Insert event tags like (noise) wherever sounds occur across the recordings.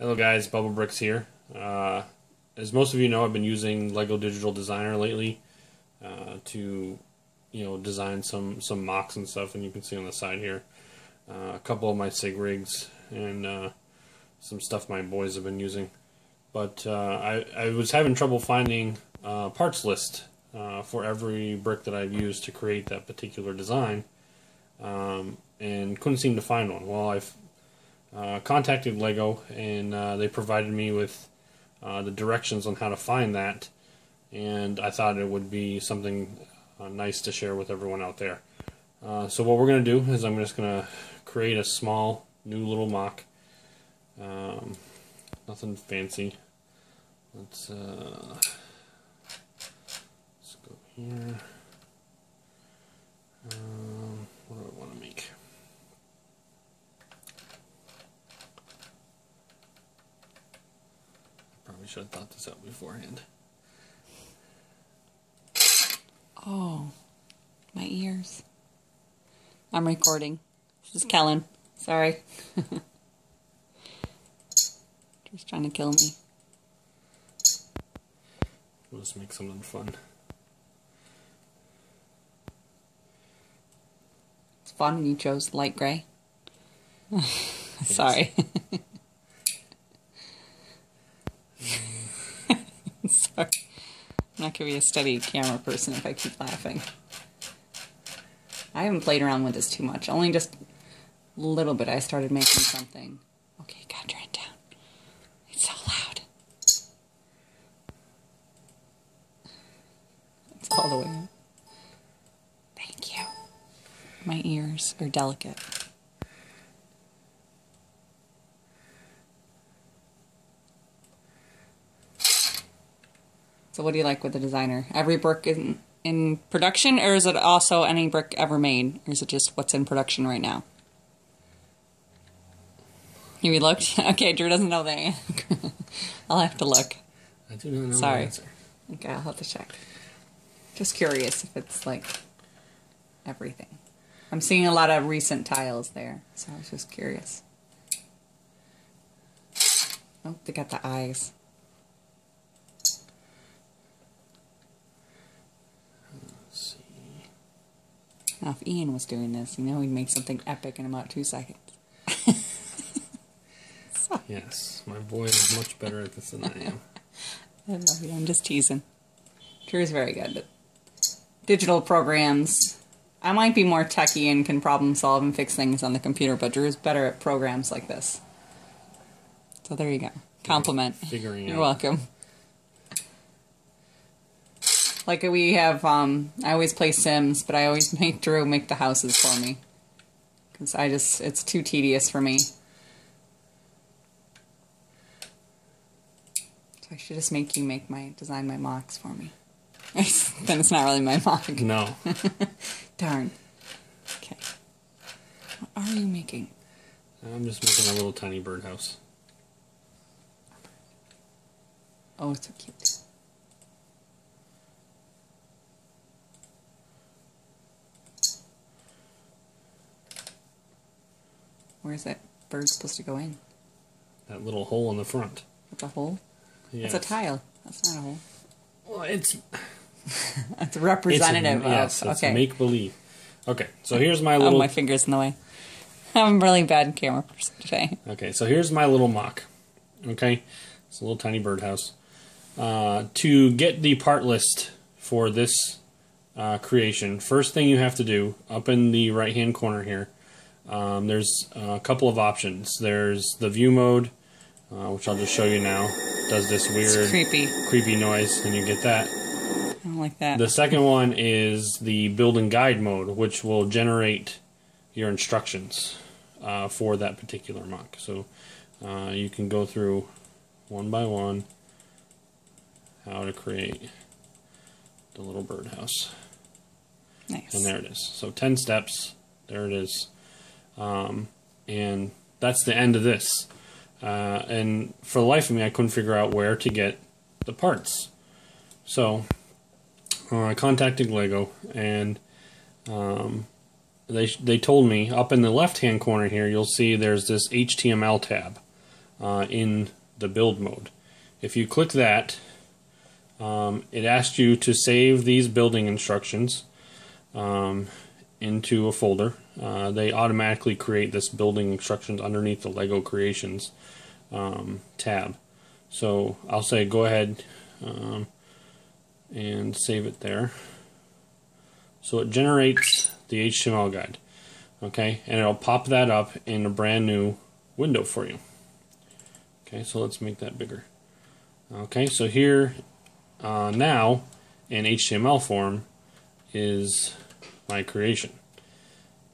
Hello guys, Bubba Bricks here. Uh, as most of you know, I've been using Lego Digital Designer lately uh, to, you know, design some some MOCs and stuff, and you can see on the side here uh, a couple of my SIG rigs and uh, some stuff my boys have been using. But uh, I, I was having trouble finding a parts list uh, for every brick that I've used to create that particular design, um, and couldn't seem to find one. Well, I've uh, contacted Lego, and uh, they provided me with uh, the directions on how to find that. And I thought it would be something uh, nice to share with everyone out there. Uh, so what we're going to do is I'm just going to create a small new little mock. Um, nothing fancy. Let's uh, let's go here. Um, what do I want to make? Probably should have thought this out beforehand. Oh, my ears. I'm recording. This is Kellen. Sorry. (laughs) Just trying to kill me. We'll just make something fun. It's fun when you chose light gray. (laughs) Sorry. (laughs) I'm not to be a steady camera person if I keep laughing. I haven't played around with this too much. Only just a little bit. I started making something. Okay, God, turn it down. It's so loud. It's all the way up. Thank you. My ears are delicate. So, what do you like with the designer? Every brick in in production, or is it also any brick ever made, or is it just what's in production right now? You looked? (laughs) Okay, Drew doesn't know the (laughs) I'll have to look. I do not know Sorry. the answer. Okay, I'll have to check. Just curious if it's like everything. I'm seeing a lot of recent tiles there, so I was just curious. Oh, they got the eyes. Let's see. If Ian was doing this, you know, he'd make something epic in about two seconds. (laughs) Yes, my boy is much better at this than I am. (laughs) I love you. I'm just teasing. Drew's very good at digital programs. I might be more techie and can problem solve and fix things on the computer, but Drew's better at programs like this. So there you go. Compliment. Figuring You're out. welcome. Like we have, um, I always play Sims, but I always (laughs) make Drew make the houses for me. Because I just, it's too tedious for me. So I should just make you make my, design my mocks for me. (laughs) then it's not really my mock. No, (laughs) Darn. Okay. What are you making? I'm just making a little tiny birdhouse. Oh, it's so cute. Where's that bird supposed to go in? That little hole in the front. It's a hole? Yes. It's a tile. That's not a hole. Well, it's (laughs) It's representative it's, yes, of. it's okay. make believe. Okay, so here's my little. oh, little. my finger's in the way. (laughs) I'm really bad camera person today. Okay, so here's my little mock. Okay, it's a little tiny birdhouse. Uh, to get the part list for this uh, creation, first thing you have to do, up in the right hand corner here, um, there's a couple of options. There's the view mode, uh, which I'll just show you now. Does this It's weird, creepy. creepy noise, and you get that. I don't like that. The second one is the build and guide mode, which will generate your instructions uh, for that particular mock. So uh, you can go through one by one how to create the little birdhouse. nice. And there it is. So 10 steps. There it is. Um, and that's the end of this. Uh, and for the life of me, I couldn't figure out where to get the parts. So uh, I contacted Lego, and um, they they told me up in the left hand corner here, you'll see there's this HTML tab. uh, in the build mode. If you click that, um, it asks you to save these building instructions um, into a folder. Uh, they automatically create this building instructions underneath the Lego Creations um, tab. So I'll say go ahead um, and save it there. So it generates the HTML guide. Okay, and it'll pop that up in a brand new window for you. Okay, so let's make that bigger. Okay, so here uh, now in HTML form is my creation.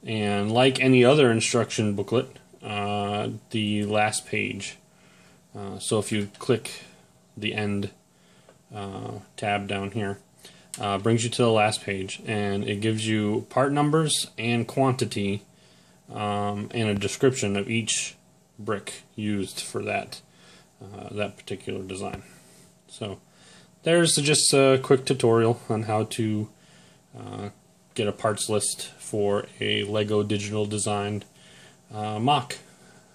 And like any other instruction booklet, uh, the last page. Uh, so if you click the end uh, tab down here, uh, brings you to the last page, and it gives you part numbers and quantity um, and a description of each brick used for that uh, that particular design. So there's just a quick tutorial on how to uh, get a parts list for a Lego digital designed uh, MOC.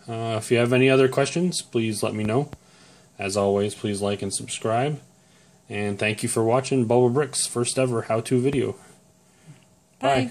Uh, if you have any other questions, please let me know. As always, please like and subscribe. And thank you for watching Bubba Bricks' first ever how-to video. Bye. Bye.